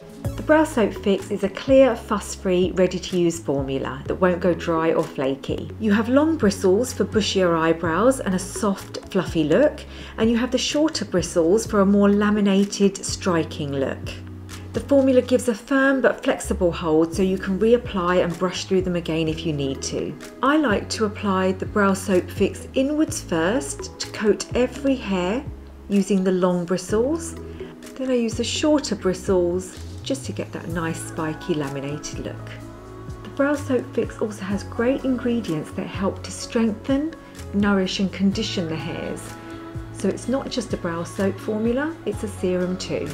The Brow Soap Fix is a clear, fuss-free, ready-to-use formula that won't go dry or flaky. You have long bristles for bushier eyebrows and a soft, fluffy look, and you have the shorter bristles for a more laminated, striking look. The formula gives a firm but flexible hold so you can reapply and brush through them again if you need to. I like to apply the Brow Soap Fix inwards first to coat every hair using the long bristles. Then I use the shorter bristles just to get that nice spiky laminated look. The Brow Soap Fix also has great ingredients that help to strengthen, nourish and condition the hairs. So it's not just a brow soap formula, it's a serum too.